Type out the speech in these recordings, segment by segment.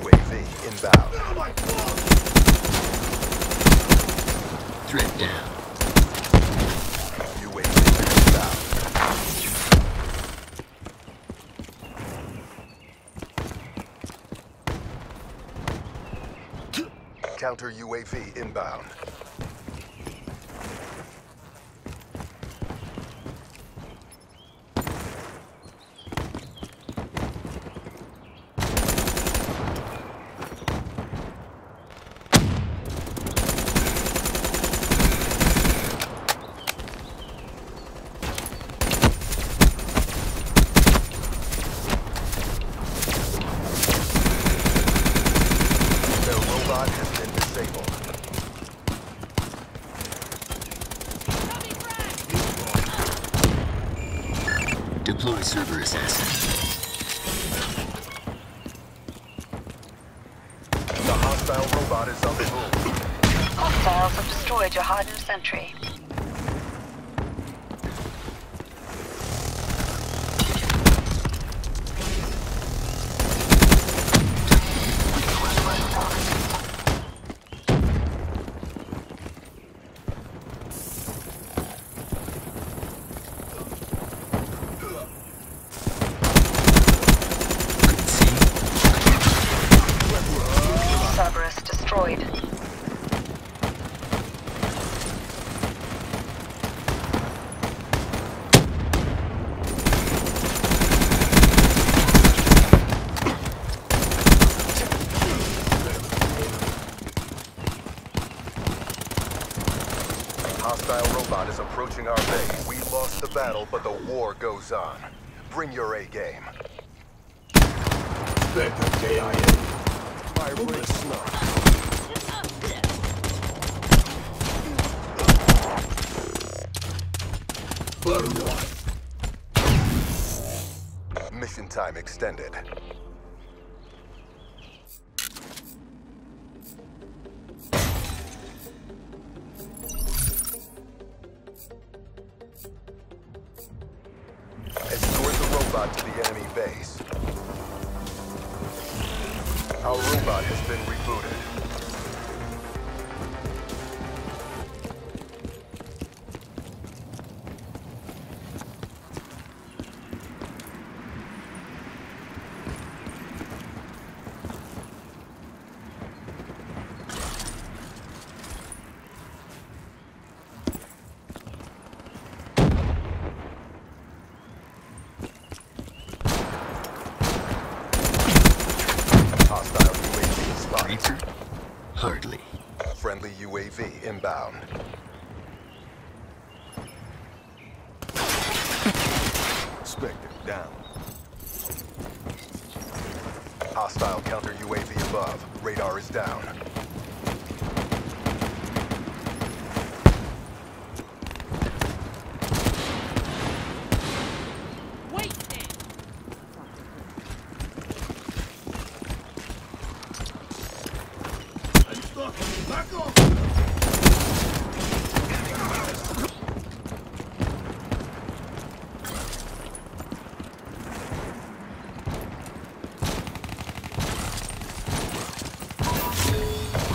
UAV inbound. Threat down. UAV inbound. Counter UAV inbound. Their robot has been disabled. Deploy server assassin. The hostile robot is on the move. Hostiles have destroyed your hardened approaching our base. We lost the battle, but the war goes on. Bring your A game. Better KIA. My. Burn one. Mission time extended. The enemy base. Our robot has been rebooted. Inbound. Spectre down. Hostile counter UAV above. Radar is down. Back off.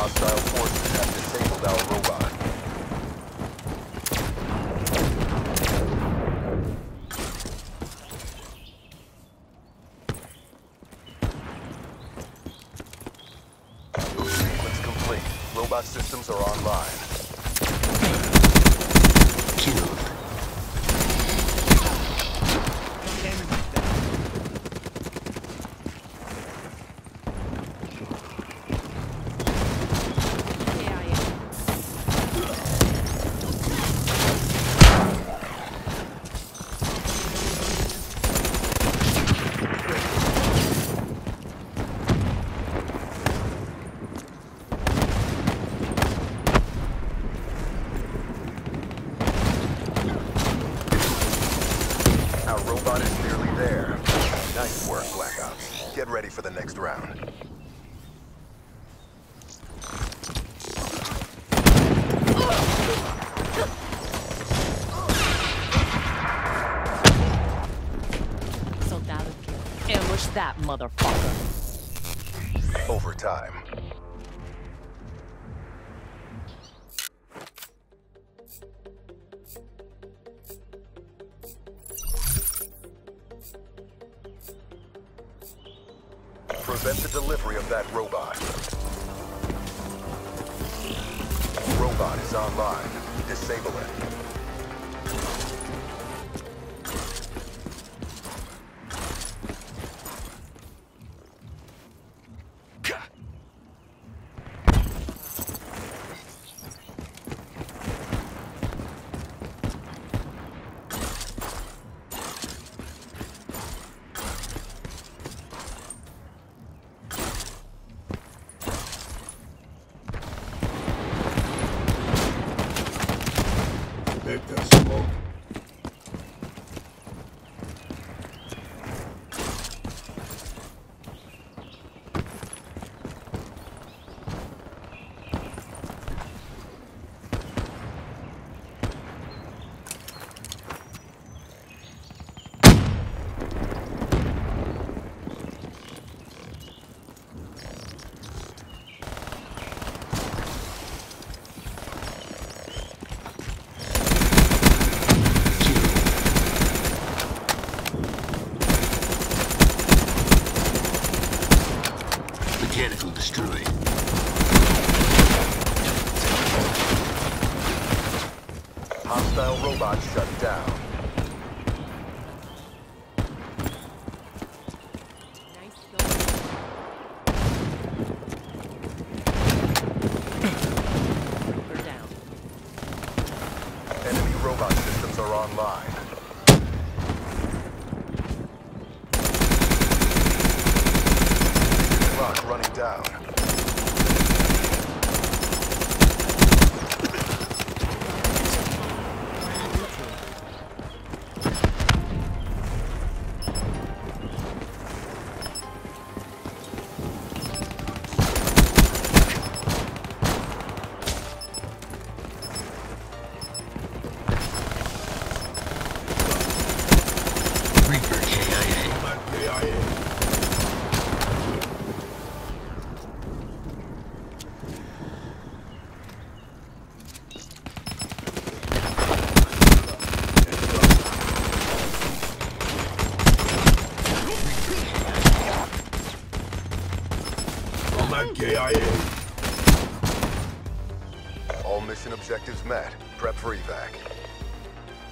Hostile forces have disabled our robot. clearly there. Nice work, Black Ops. Get ready for the next round. Soldado. Ambush that motherfucker. Overtime. Prevent the delivery of that robot. Robot is online. Disable it. Destroyed. Hostile robot shut down. All mission objectives met. Prep for evac.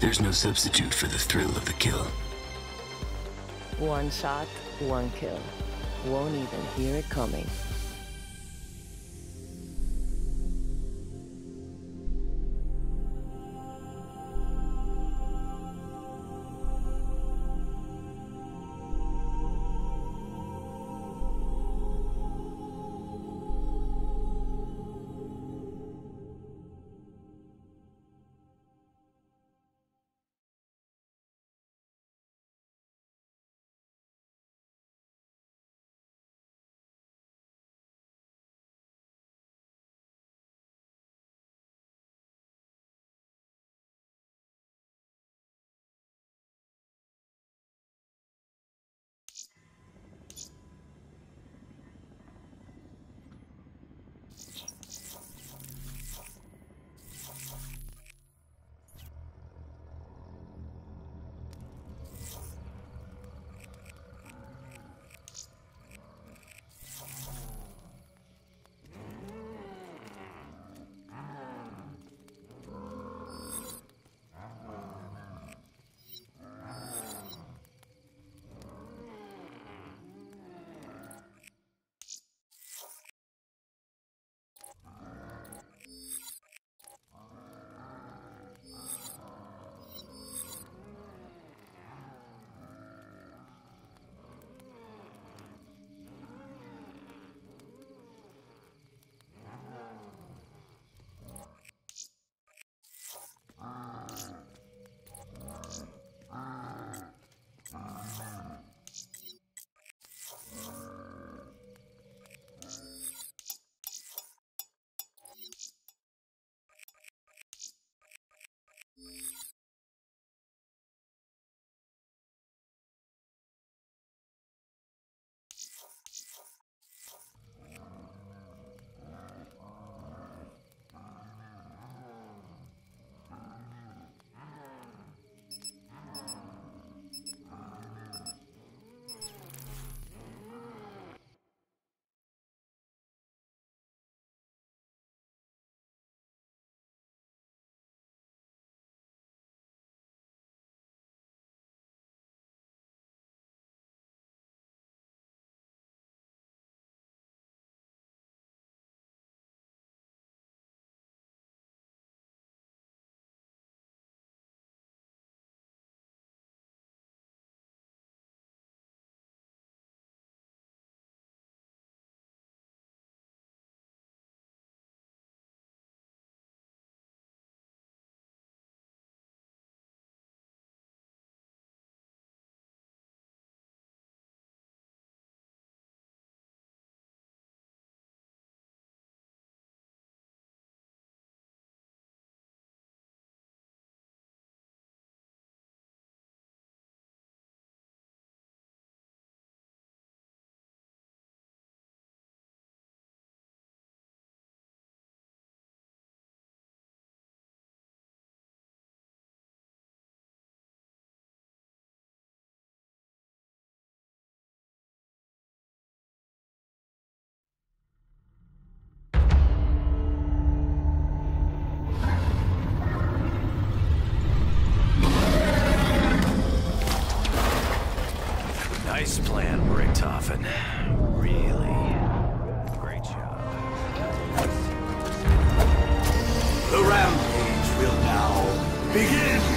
There's no substitute for the thrill of the kill. One shot, one kill. Won't even hear it coming. Begin!